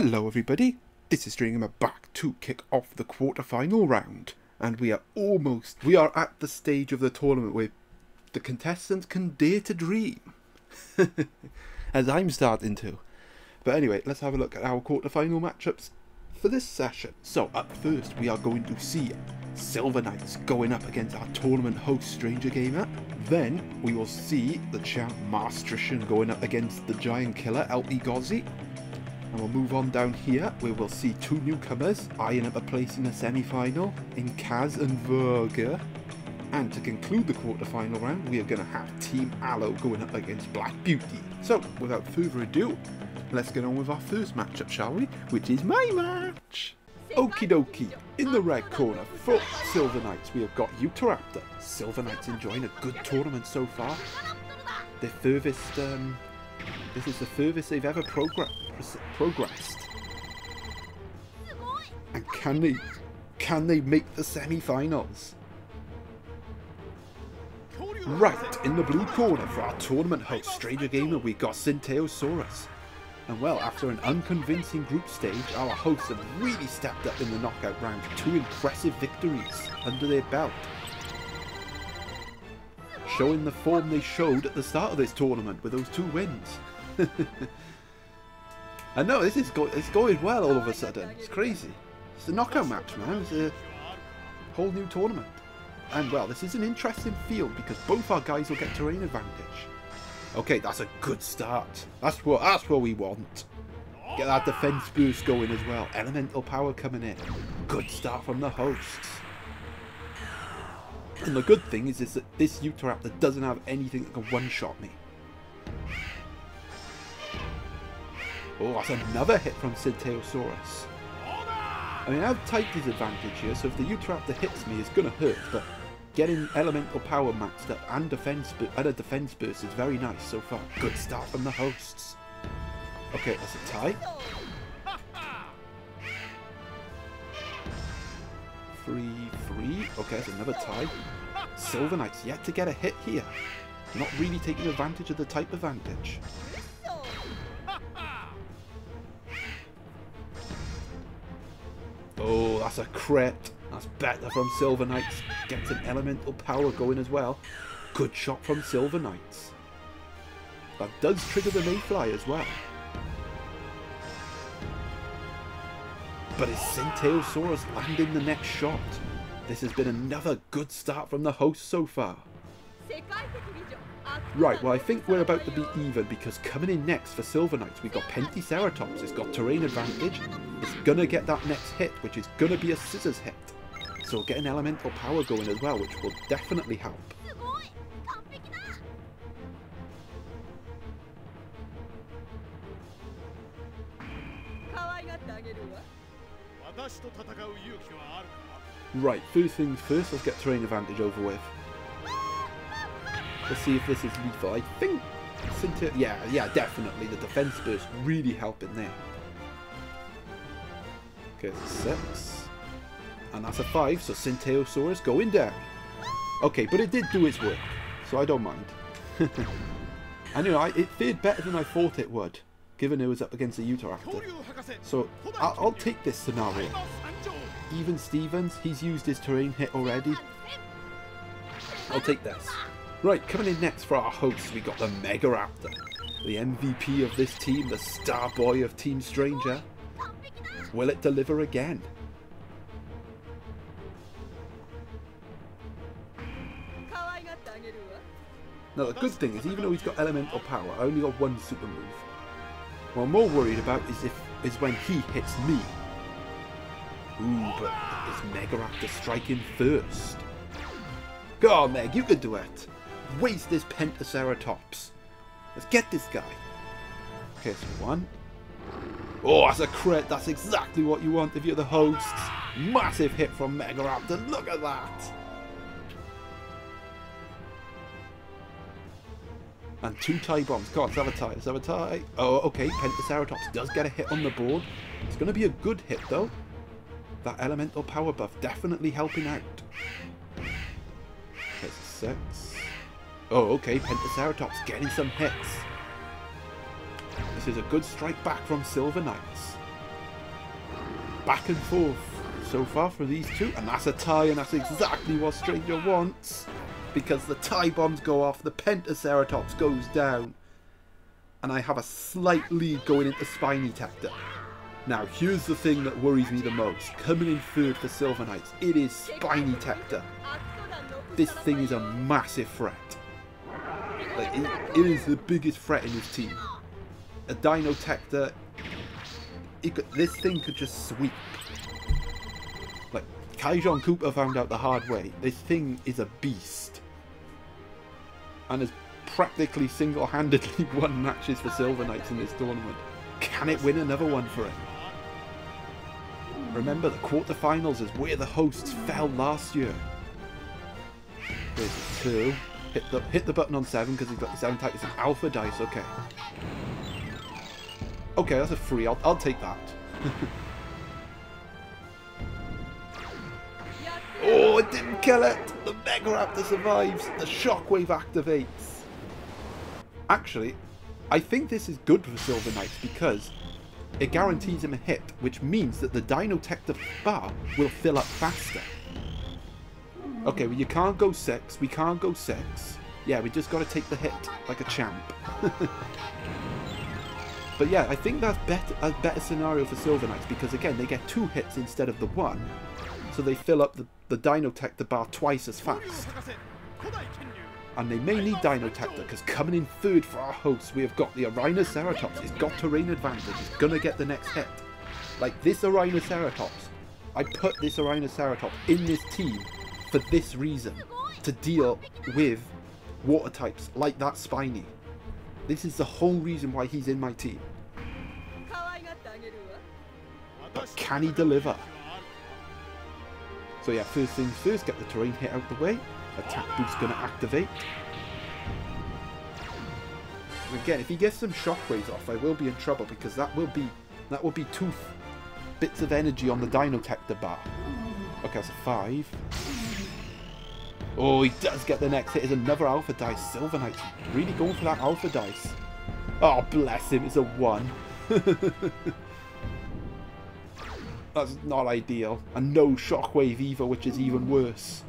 Hello everybody, this is Stringham back to kick off the quarter-final round. And we are almost, we are at the stage of the tournament where the contestants can dare to dream. As I'm starting to. But anyway, let's have a look at our quarter-final matchups for this session. So up first we are going to see Silver Knights going up against our tournament host Stranger Gamer. Then we will see the champ Maastrichtian going up against the giant killer LP Gozzy. And we'll move on down here where we'll see two newcomers eyeing up a place in the semi-final in Kaz and Vhagar. And to conclude the quarter-final round, we are going to have Team Allo going up against Black Beauty. So, without further ado, let's get on with our first matchup, shall we? Which is my match! Okie dokie, in the red corner for Silver Knights, we have got Utahraptor. Silver Knights enjoying a good tournament so far. The furthest, um, this is the furthest they've ever progr progressed. And can they, can they make the semi-finals? Right, in the blue corner for our tournament host, Stranger Gamer, we got Synteosaurus. And well, after an unconvincing group stage, our hosts have really stepped up in the knockout round. with Two impressive victories under their belt. Showing the form they showed at the start of this tournament with those two wins. I know, this is go it's going well all of a sudden. It's crazy. It's a knockout match, man. It's a whole new tournament. And well, this is an interesting field because both our guys will get terrain advantage. Okay, that's a good start. That's what that's what we want. Get that defense boost going as well. Elemental power coming in. Good start from the hosts. And the good thing is, is that this Utahraptor doesn't have anything that can one-shot me. Oh, that's another hit from Synteosaurus. I mean, I have tight disadvantage here, so if the Utahraptor hits me, it's going to hurt, but getting elemental power maxed up and defense and a defense burst is very nice so far. Good start from the hosts. Okay, that's a tie. Three, Okay, that's another tie. Silver Knights yet to get a hit here. Not really taking advantage of the type advantage. Oh, that's a crit. That's better from Silver Knights. Gets an elemental power going as well. Good shot from Silver Knights. That does trigger the Mayfly as well. But is Synteosaurus landing the next shot? This has been another good start from the host so far. Right, well I think we're about to be even because coming in next for Silver Knights we've got Pentaceratops, it's got terrain advantage, it's gonna get that next hit which is gonna be a scissors hit. So get an elemental power going as well which will definitely help. Right, first things first, let's get terrain advantage over with. Let's see if this is lethal. I think yeah, yeah, definitely. The defense burst really helping there. Okay, it's a six. And that's a five, so Synteosaurus going down. Okay, but it did do its work, so I don't mind. and you know, I, it fared better than I thought it would, given it was up against a Utahraptor. So I'll, I'll take this scenario. Even Stevens, he's used his terrain hit already. I'll take this. Right, coming in next for our hosts, we got the Mega Raptor. The MVP of this team, the star boy of Team Stranger. Will it deliver again? Now the good thing is, even though he's got elemental power, I only got one super move. What I'm more worried about is if is when he hits me. Ooh, but is striking first? Go on, Meg, you can do it. Waste this Pentaceratops. Let's get this guy. Okay, so one. Oh, that's a crit. That's exactly what you want if you're the hosts. Massive hit from Mega Raptor. Look at that. And two tie bombs. Come on, let's have a tie. Let's have a tie. Oh, okay. Pentaceratops does get a hit on the board. It's going to be a good hit, though. That elemental power buff definitely helping out. Okay, six. Oh, okay, Pentaceratops getting some hits. This is a good strike back from Silver Knights. back and forth so far for these two, and that's a tie, and that's exactly what Stranger wants. Because the tie bombs go off, the Pentaceratops goes down, and I have a slight lead going into Spiny Tector. Now, here's the thing that worries me the most. Coming in third for Silver Knights, it is Spiny Tector. This thing is a massive threat. Like, it, it is the biggest threat in this team. A Dino Tector, could, this thing could just sweep. Like, Kaijon Cooper found out the hard way. This thing is a beast. And has practically single-handedly won matches for Silver Knights in this tournament. Can it win another one for him? Remember, the quarterfinals is where the hosts fell last year. There's a two. Hit the hit the button on seven because he's got the seven types an alpha dice. Okay. Okay, that's a free. I'll I'll take that. oh, it didn't kill it. The Mega Raptor survives. The Shockwave activates. Actually, I think this is good for Silver Knights because it guarantees him a hit, which means that the Dinotector bar will fill up faster. Okay, well you can't go six, we can't go six. Yeah, we just got to take the hit like a champ. but yeah, I think that's better, a better scenario for Silver Knights because again, they get two hits instead of the one. So they fill up the, the bar twice as fast. And they may need Dinotector because coming in third for our hosts, we have got the Ceratops. It's got terrain advantage. It's going to get the next hit. Like this Ceratops, I put this Ceratops in this team for this reason. To deal with water types like that Spiny. This is the whole reason why he's in my team. But can he deliver? So yeah, first things first, get the terrain hit out the way. Attack boost going to activate. again, if he gets some shockwaves off, I will be in trouble because that will be that will be two bits of energy on the Dinotector bar. Okay, that's a five. Oh, he does get the next hit. Is another Alpha Dice. Silver Knight really going for that Alpha Dice. Oh, bless him. It's a one. That's not ideal. And no Shockwave either, which is even worse.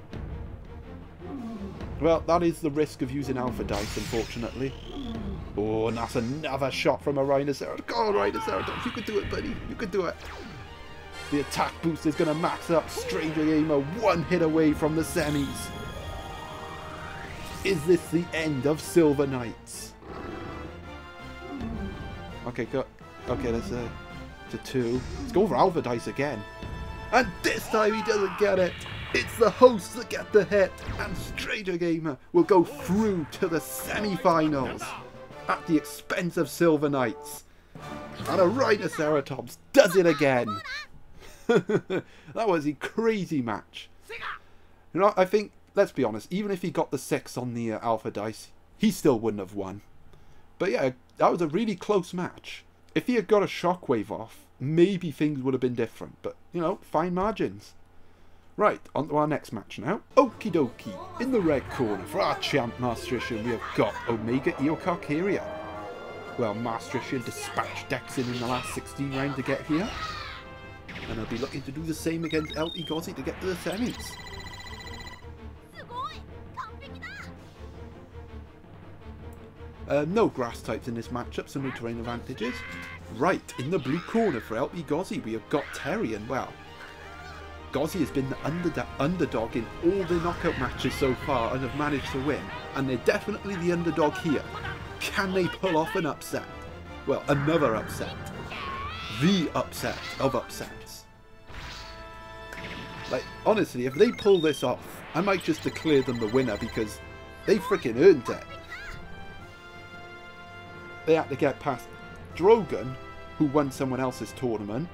Well, that is the risk of using Alpha Dice, unfortunately. Oh, and that's another shot from a Rhinoceros. Go on, Rhinoceratops. You could do it, buddy. You could do it. The attack boost is going to max up. Stranger Gamer one hit away from the semis. Is this the end of Silver Knights? Okay, go. Okay, that's a, a two. Let's go for Alpha Dice again. And this time he doesn't get it. It's the hosts that get the hit, and Stranger Gamer will go through to the semi-finals at the expense of Silver Knights. And a Rhinoceratops does it again. that was a crazy match. You know, I think, let's be honest, even if he got the six on the uh, Alpha Dice, he still wouldn't have won. But yeah, that was a really close match. If he had got a shockwave off, maybe things would have been different. But, you know, fine margins. Right, on to our next match now. Okie dokie, in the red corner for our champ Maastrichtian we have got Omega Eocarcharia. Well, Maastrichtian dispatched Dexin in the last 16 round to get here. And I'll be looking to do the same against LP Gozzy to get to the semis. Uh, no grass types in this matchup, so no terrain advantages. Right, in the blue corner for LP Gozzy, we have got Terrian. Well, Gozzy has been the underdog in all the knockout matches so far and have managed to win. And they're definitely the underdog here. Can they pull off an upset? Well, another upset. The upset of upsets. Like, honestly, if they pull this off, I might just declare them the winner because they freaking earned it. They had to get past Drogon, who won someone else's tournament,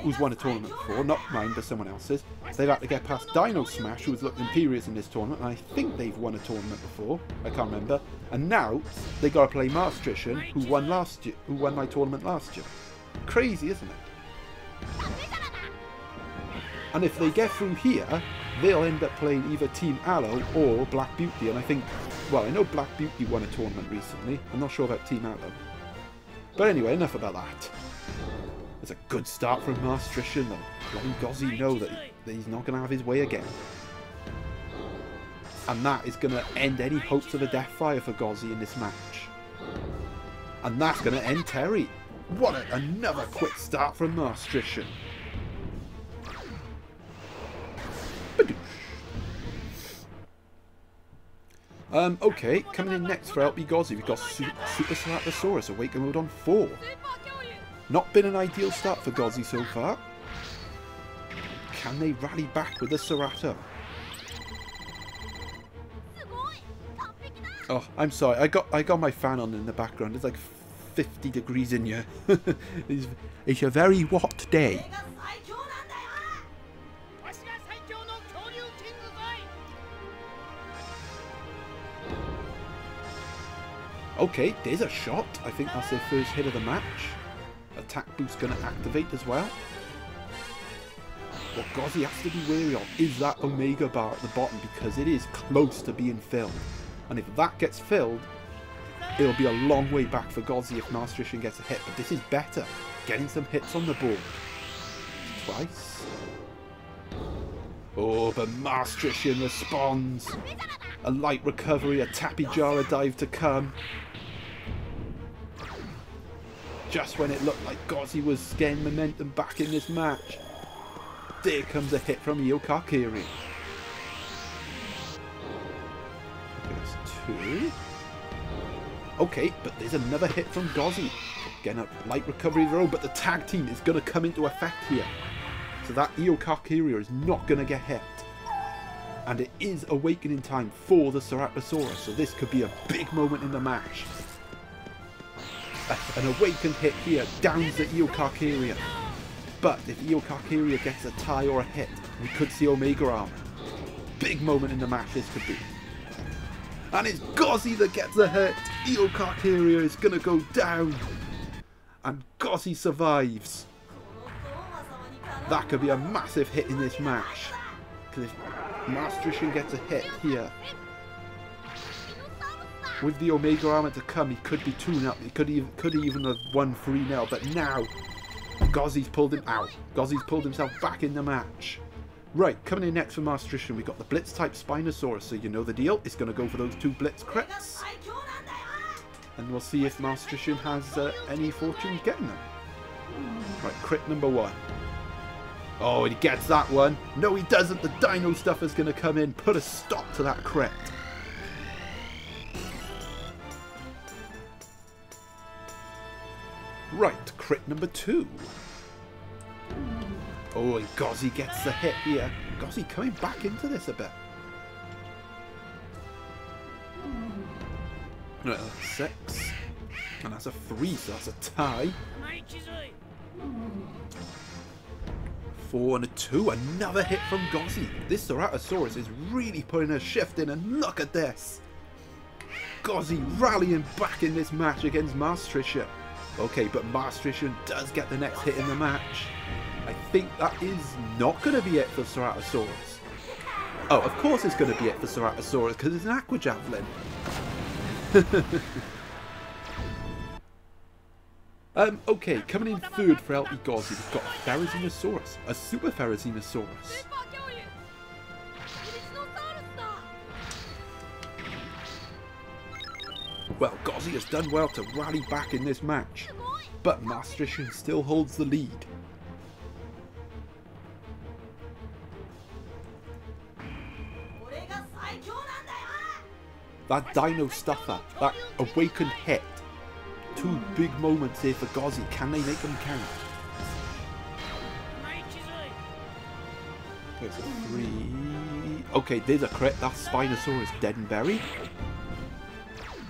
who's won a tournament before, not mine, but someone else's. They've had to get past Dino Smash, who's looked imperious in this tournament, and I think they've won a tournament before. I can't remember. And now they got to play Maastrichtian, who won last year, who won my tournament last year. Crazy, isn't it? And if they get through here, they'll end up playing either Team Allo or Black Beauty. And I think, well, I know Black Beauty won a tournament recently. I'm not sure about Team Allo. But anyway, enough about that. It's a good start from Maastrichtian though. Letting Gozzy know that, that he's not going to have his way again. And that is going to end any hopes of a Deathfire for Gozzy in this match. And that's going to end Terry. What a, another quick start from Maastrichtian. Um, okay, coming in next for LP Gozzy, we've got Su Super Ceratosaurus Awaken Mode on 4. Not been an ideal start for Gozzy so far. Can they rally back with the Cerato? Oh, I'm sorry. I got I got my fan on in the background. It's like 50 degrees in here. it's, it's a very hot day. Okay, there's a shot. I think that's their first hit of the match. Attack boost going to activate as well. What Gozzy has to be wary of is that Omega bar at the bottom because it is close to being filled. And if that gets filled, it'll be a long way back for Gozzy if Maastrichtian gets a hit. But this is better. Getting some hits on the board. Twice. Oh, but Maastrichtian responds. A light recovery, a Tapejara dive to come. Just when it looked like Gozzy was getting momentum back in this match. There comes a hit from Eocarcharia. two. Okay, but there's another hit from Gozzy. Getting a light recovery throw, but the tag team is going to come into effect here. So that Eocarcharia is not going to get hit. And it is awakening time for the Ceratosaurus, so this could be a big moment in the match. An awakened hit here downs the Eocarcharia. But if Eocarcharia gets a tie or a hit, we could see Omega Armor. Big moment in the match this could be. And it's Gozzy that gets the hit. Eocarcharia is going to go down. And Gozzy survives. That could be a massive hit in this match. Because if Maastrichtian gets a hit here, with the Omega Armor to come, he could be 2 0. He could even, could even have won 3 0. But now, Gozzy's pulled him out. Gozzy's pulled himself back in the match. Right, coming in next for Maastrichtian, we've got the Blitz type Spinosaurus, so you know the deal. It's going to go for those two Blitz crits. And we'll see if Maastrichtian has uh, any fortune getting them. Right, crit number one. Oh, he gets that one. No, he doesn't. The Dino stuff is going to come in. Put a stop to that crit. Right, crit number two. Oh, and Gozzy gets the hit here. Gozzy coming back into this a bit. Right, six. And that's a three, so that's a tie. Four and a two. Another hit from Gozzy. This Ceratosaurus is really putting a shift in, and look at this. Gozzy rallying back in this match against Maastrichtian. Okay, but Maastrichtian does get the next hit in the match. I think that is not going to be it for Ceratosaurus. Oh, of course it's going to be it for Ceratosaurus because it's an Aqua Javelin. um, okay, coming in third for LP Gozzy, we've got a Therizinosaurus, a Super Therizinosaurus. Well, Gozzy has done well to rally back in this match, but Maastrichtian still holds the lead. That Dino Stuffer, that Awakened hit. Two big moments here for Gozzy. Can they make them count? A three. Okay, there's a crit. That Spinosaurus dead and buried.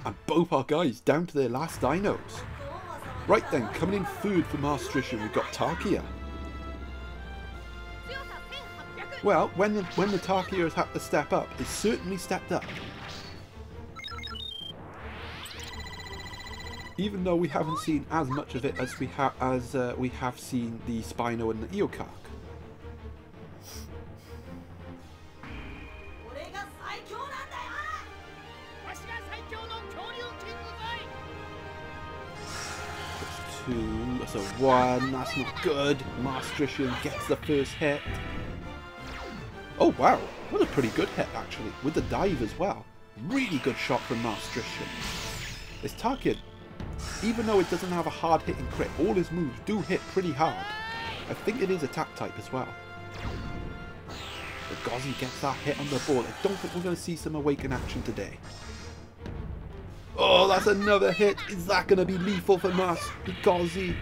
And both our guys down to their last dinos. Right then, coming in third for Maastrichtian, we've got Tarchia. Well, when the, when the Tarchia has had to step up, it's certainly stepped up. even though we haven't seen as much of it as we have as uh, we have seen the Spino and the Eocark. A one. That's not good. Maastrichtian gets the first hit. Oh, wow. What a pretty good hit, actually. With the dive as well. Really good shot from Maastrichtian. This Tarkian, even though it doesn't have a hard hitting crit, all his moves do hit pretty hard. I think it is attack type as well. But Gozzy gets that hit on the board. I don't think we're going to see some Awaken action today. Oh, that's another hit. Is that going to be lethal for Mas Gozzy?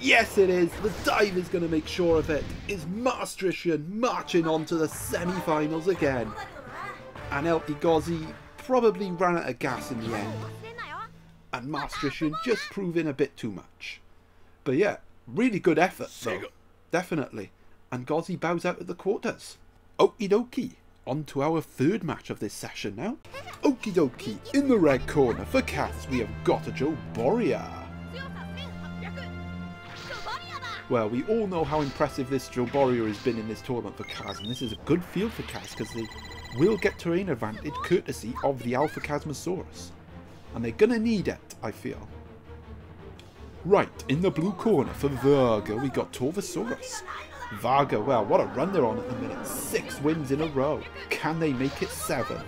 Yes, it is. The dive is going to make sure of it. Is Maastrichtian marching on to the semi-finals again. And El Gozzy probably ran out of gas in the end. And Maastrichtian just proving a bit too much. But yeah, really good effort though. Definitely. And Gozzy bows out of the quarters. Okie dokie. On to our third match of this session now. Okie dokie. In the red corner for Kaz we have got a Joe Boria. Well, we all know how impressive this Jobaria has been in this tournament for Kaz, and this is a good field for Kaz because they will get terrain advantage courtesy of the Alpha Chasmosaurus. And they're going to need it, I feel. Right, in the blue corner for Vhagar, we got Torvosaurus. Vhagar, well, what a run they're on at the minute. Six wins in a row. Can they make it seven?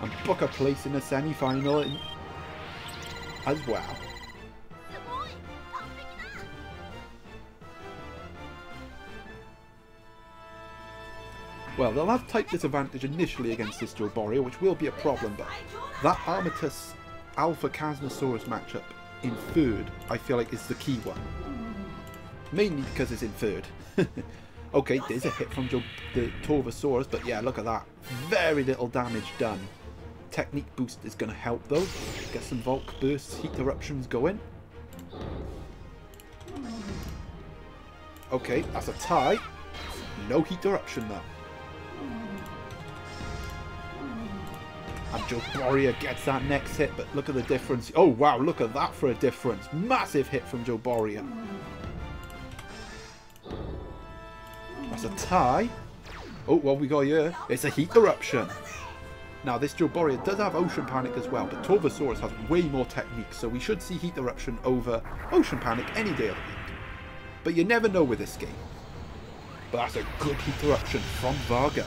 And book a place in the semi-final as well. Well, they'll have type disadvantage initially against this Jobaria, which will be a problem, but that Armatus Alpha Chasmosaurus matchup in third, I feel like is the key one. Mainly because it's in third. okay, there's a hit from jo the Torvosaurus, but yeah, look at that. Very little damage done. Technique boost is going to help though. Get some Volk bursts, heat eruptions going. Okay, that's a tie. No heat eruption though. And Jobaria gets that next hit, but look at the difference. Oh, wow, look at that for a difference. Massive hit from Jobaria. That's a tie. Oh, what we got here? It's a heat eruption. Now, this Jobaria does have Ocean Panic as well, but Torvosaurus has way more technique, so we should see Heat Eruption over Ocean Panic any day of the week. But you never know with this game. But that's a good interruption from Vhagar.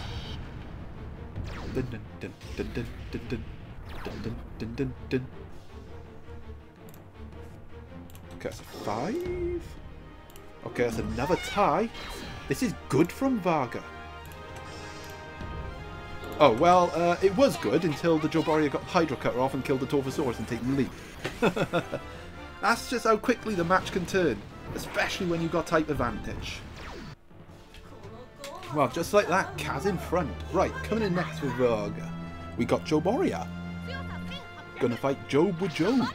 Okay, that's a five. Okay, that's another tie. This is good from Vhagar. Oh, well, uh, it was good until the Jobaria got the Hydro Cutter off and killed the Torvosaurus and taken the lead. that's just how quickly the match can turn, especially when you've got type advantage. Well, just like that, Kaz in front. Right, coming in next with Vhagar, we got Jobaria. Gonna fight Job with Job.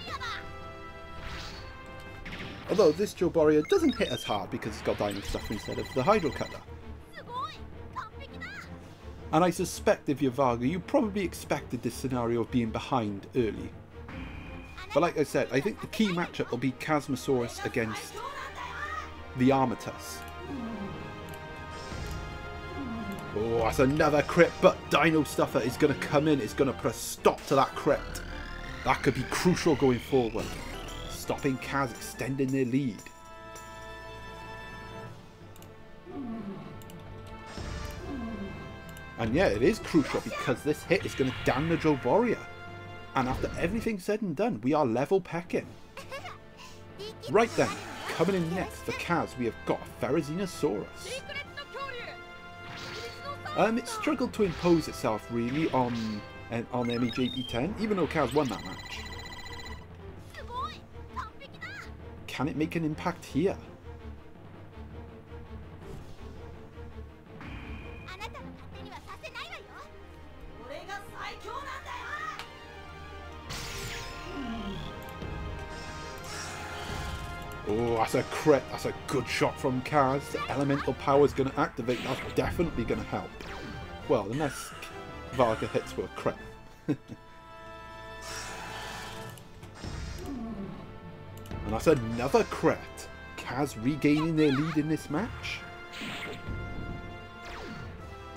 Although this Jobaria doesn't hit as hard because it's got Diamond Stuff instead of the Hydro Cutter. And I suspect if you're Vhagar, you probably expected this scenario of being behind early. But like I said, I think the key matchup will be Chasmosaurus against the Armatus. Oh, that's another crit, but Dino Stuffer is going to come in. It's going to put a stop to that crit. That could be crucial going forward. Stopping Kaz extending their lead. And yeah, it is crucial because this hit is going to damn the Jobaria. And after everything said and done, we are level pecking. Right then, coming in next for Kaz, we have got a Therizinosaurus. Um, it struggled to impose itself really on on MEJP10, even though Kaz won that match. Can it make an impact here? Oh, that's a crit. That's a good shot from Kaz. The elemental power is going to activate. That's definitely going to help. Well, unless Vhagar hits with a crit. and that's another crit. Kaz regaining their lead in this match.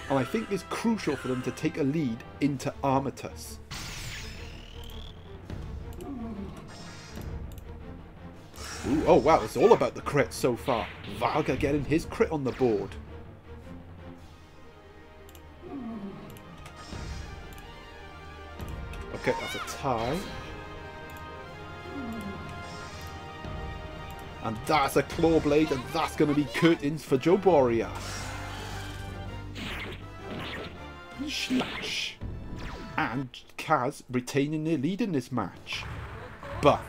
And I think it's crucial for them to take a lead into Armatus. Ooh, oh wow, it's all about the crit so far. Vhagar getting his crit on the board. Okay, that's a tie. And that's a claw blade, and that's going to be curtains for Joe. Slash. And Kaz retaining their lead in this match. But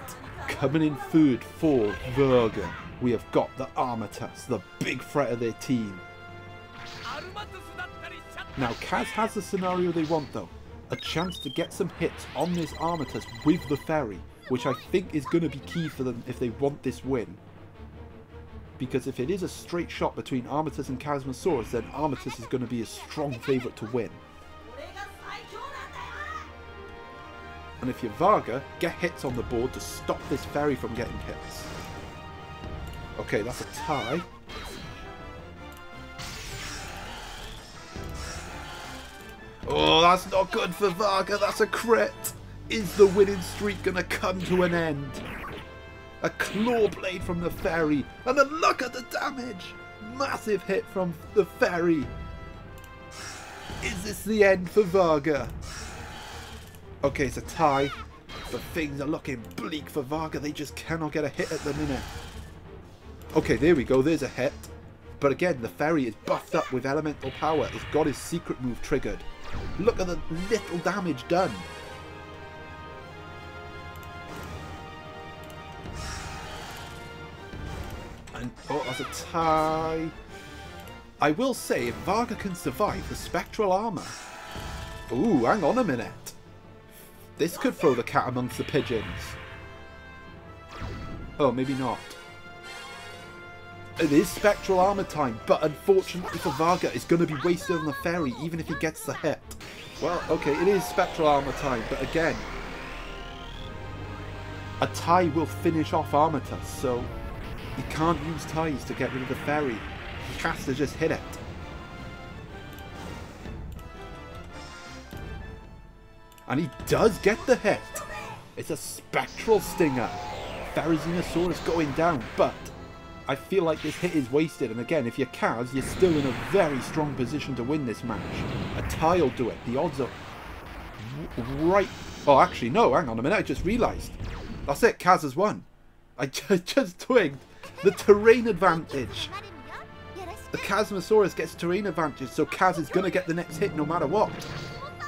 coming in third for Vhagar, we have got the Armatus, the big threat of their team. Now, Kaz has the scenario they want though. A chance to get some hits on this Armatus with the ferry, which I think is going to be key for them if they want this win. Because if it is a straight shot between Armatus and Chasmosaurus, then Armatus is going to be a strong favourite to win. And if you're Vhagar, get hits on the board to stop this ferry from getting hits. Okay, that's a tie. Oh, that's not good for Vhagar. That's a crit. Is the winning streak going to come to an end? A claw blade from the ferry. And a look at the damage. Massive hit from the ferry. Is this the end for Vhagar? Okay, it's a tie. But things are looking bleak for Vhagar. They just cannot get a hit at the minute. Okay, there we go. There's a hit. But again, the Fairy is buffed up with elemental power. It's got his secret move triggered. Look at the little damage done. And, oh, that's a tie. I will say, if Vhagar can survive the spectral armor... Ooh, hang on a minute. This could throw the cat amongst the pigeons. Oh, maybe not. It is Spectral Armor time, but unfortunately for Vhagar, it's going to be wasted on the Fairy, even if he gets the hit. Well, okay, it is Spectral Armor time, but again, a tie will finish off Armatus, so he can't use ties to get rid of the Fairy. He has to just hit it. And he does get the hit. It's a Spectral Stinger. Therizinosaurus going down, but I feel like this hit is wasted. And again, if you're Kaz, you're still in a very strong position to win this match. A tie will do it. The odds are right. Oh, actually, no. Hang on a minute. I just realised. That's it. Kaz has won. I just twigged the terrain advantage. The Chasmosaurus gets terrain advantage, so Kaz is going to get the next hit no matter what.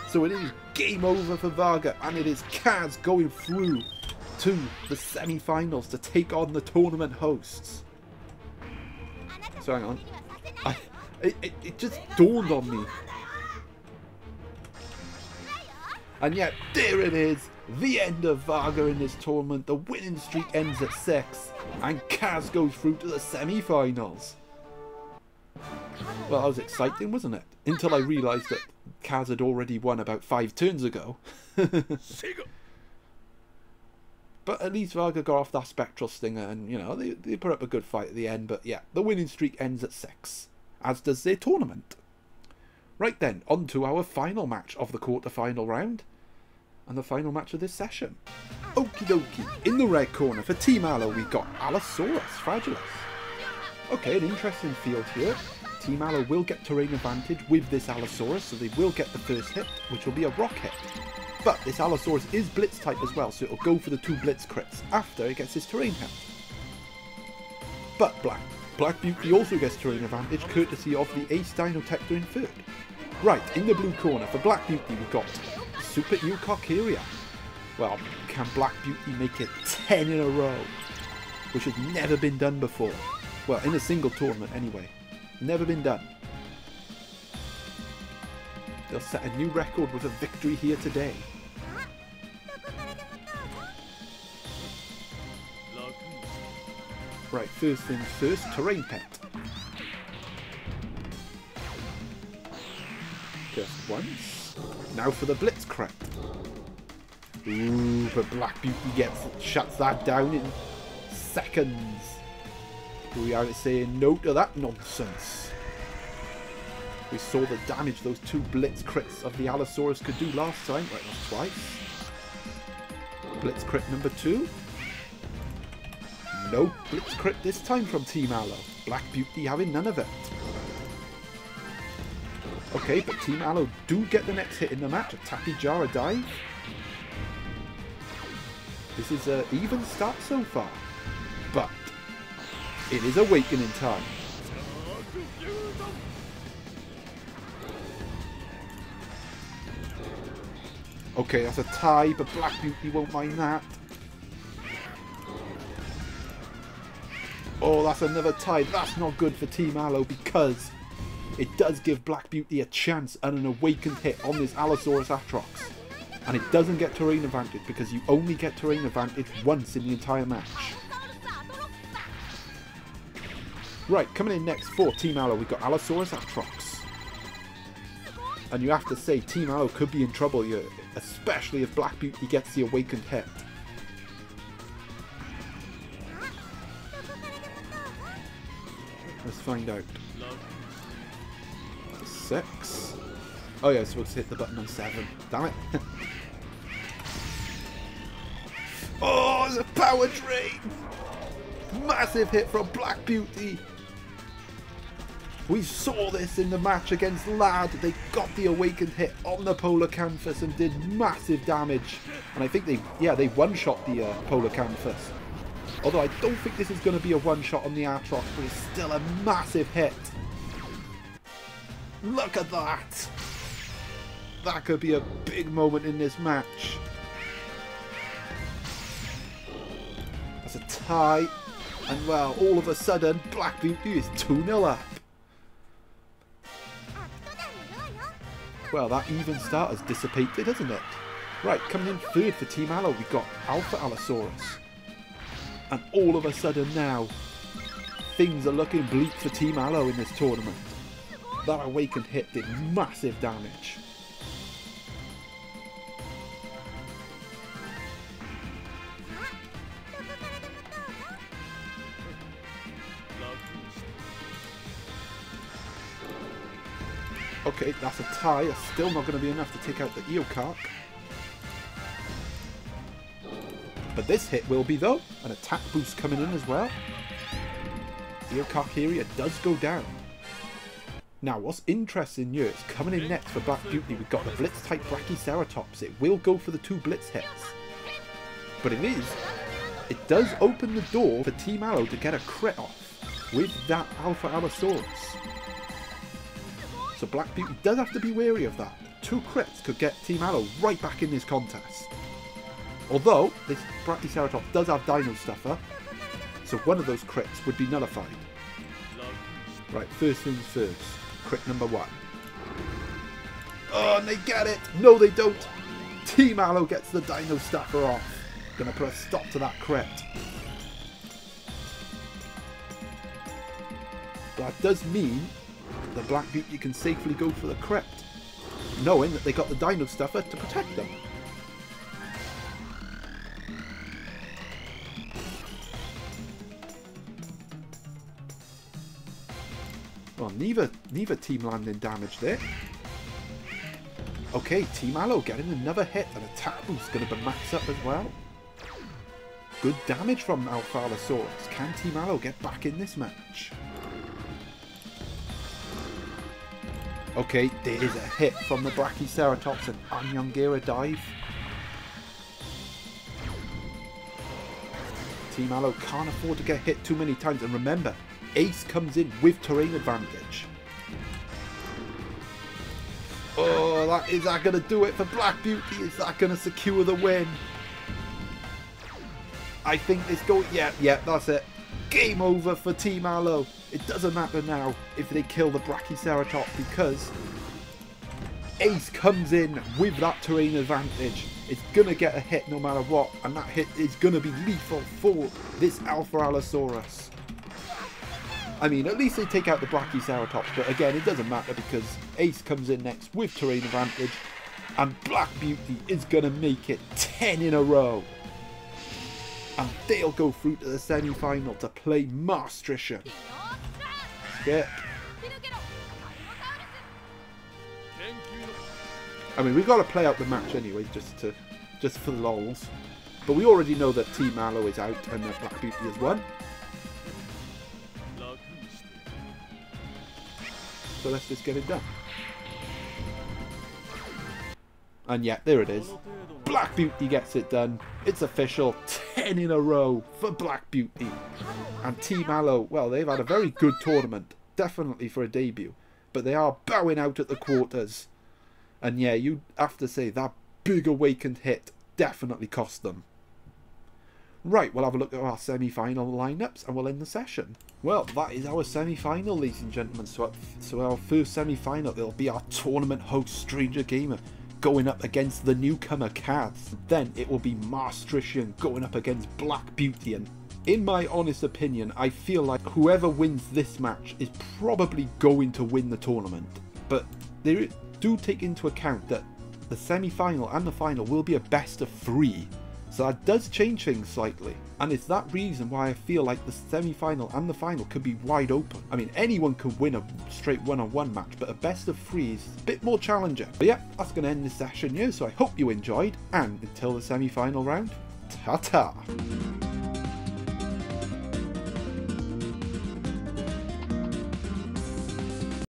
So it is game over for Vhagar, and it is Kaz going through to the semi-finals to take on the tournament hosts. So hang on. I, it, it, it just dawned on me. And yet, there it is. The end of Vhagar in this tournament. The winning streak ends at 6. And Kaz goes through to the semi-finals. Well, that was exciting, wasn't it? Until I realised that Kaz had already won about five turns ago. But at least Vhagar got off that Spectral Stinger and, you know, they, they put up a good fight at the end. But yeah, the winning streak ends at 6, as does their tournament. Right then, on to our final match of the quarter-final round. And the final match of this session. Okie dokie. In the red corner for Team Allo, we've got Allosaurus Fragilis. Okay, an interesting field here. Team Allo will get terrain advantage with this Allosaurus, so they will get the first hit, which will be a rock hit. But this Allosaurus is Blitz type as well, so it'll go for the two Blitz crits after it gets his terrain hit. But Black Black Beauty also gets terrain advantage courtesy of the Ace Dinotector in third. Right, in the blue corner for Black Beauty we've got Super Eocarcharia. Well, can Black Beauty make it 10 in a row? Which has never been done before. Well, in a single tournament anyway. Never been done. They'll set a new record with a victory here today. Right, first things first, terrain pet. Just once. Now for the blitz crit. Ooh, but Black Beauty gets shuts that down in seconds. We aren't saying no to that nonsense. We saw the damage those two blitz crits of the Allosaurus could do last time. Right, that's twice. Blitz crit number two. No Blitz crit this time from Team Allo. Black Beauty having none of it. Okay, but Team Allo do get the next hit in the match. A Tapejara dive. This is an even start so far. It is awakening time. Okay, that's a tie, but Black Beauty won't mind that. Oh, that's another tie. That's not good for Team Allo because it does give Black Beauty a chance and an awakened hit on this Allosaurus Atrox. And it doesn't get terrain advantage because you only get terrain advantage once in the entire match. Right, coming in next for Team Allo, we've got Allosaurus Atrox. And you have to say, Team Allo could be in trouble here, especially if Black Beauty gets the awakened hit. Let's find out. Six. Oh yeah, supposed to hit the button on seven. Damn it. oh, it's a power drain! Massive hit from Black Beauty. We saw this in the match against Lad. They got the awakened hit on the Polacanthus and did massive damage. And I think they, yeah, they one-shot the uh, Polacanthus. Although I don't think this is going to be a one-shot on the Atrox, but it's still a massive hit. Look at that! That could be a big moment in this match. That's a tie. And well, all of a sudden, Black Beauty is 2-0 up. Well, that even start has dissipated, hasn't it? Right, coming in third for Team Allo, we've got Alpha Allosaurus. And all of a sudden now, things are looking bleak for Team Allo in this tournament. That awakened hit did massive damage. Okay, that's a tie. It's still not going to be enough to take out the Eocark. But this hit will be, though. An attack boost coming in as well. Eocarcharia does go down. Now, what's interesting here is coming in next for Black Beauty, we've got the Blitz type Brachyceratops. It will go for the two Blitz hits. But it is, it does open the door for Team Allo to get a crit off with that Alpha Allosaurus. So Black Beauty does have to be wary of that. Two crits could get Team Allo right back in this contest. Although, this Brachyceratops does have Dino Stuffer, so one of those crits would be nullified. Right, first things first. Crit number one. Oh, and they get it! No, they don't! Team Allo gets the Dino Stuffer off. Gonna put a stop to that crit. That does mean the Black Beauty can safely go for the crit, knowing that they got the Dino Stuffer to protect them. Well, neither, neither team landing damage there. Okay, Team Allo getting another hit and attack boost going to be maxed up as well. Good damage from Alpha Allosaurus. Can Team Allo get back in this match? Okay, there is a hit from the Brachyceratops and Anyangira dive. Team Allo can't afford to get hit too many times. And remember, Ace comes in with terrain advantage. Oh, that, is that going to do it for Black Beauty? Is that going to secure the win? I think it's going... Yeah, yeah, that's it. Game over for Team Allo. It doesn't matter now if they kill the Brachyceratops because Ace comes in with that terrain advantage. It's going to get a hit no matter what, and that hit is going to be lethal for this Alpha Allosaurus. I mean, at least they take out the Brachyceratops, but again, it doesn't matter because Ace comes in next with terrain advantage, and Black Beauty is going to make it 10 in a row. And they'll go through to the semi-final to play Maastrichtian. Skip. I mean, we've got to play out the match anyway, just to, just for the lols. But we already know that Team Allo is out and that Black Beauty has won. So let's just get it done. And yeah, there it is. Black Beauty gets it done. It's official. 10 in a row for Black Beauty. And Team Allo, well, they've had a very good tournament. Definitely for a debut. But they are bowing out at the quarters. And yeah, you have to say that big awakened hit definitely cost them. Right, we'll have a look at our semi-final lineups and we'll end the session. Well, that is our semi-final, ladies and gentlemen. So, so our first semi-final, it'll be our tournament host, Stranger Gamer, going up against the newcomer, Kaz. Then it will be Maastrichtian going up against Black Beauty. And in my honest opinion, I feel like whoever wins this match is probably going to win the tournament. But they do take into account that the semi-final and the final will be a best of three so that does change things slightly. And it's that reason why I feel like the semi-final and the final could be wide open. I mean, anyone could win a straight one-on-one -on -one match, but a best of three is a bit more challenging. But yeah, that's going to end this session here, so I hope you enjoyed. And until the semi-final round, ta-ta!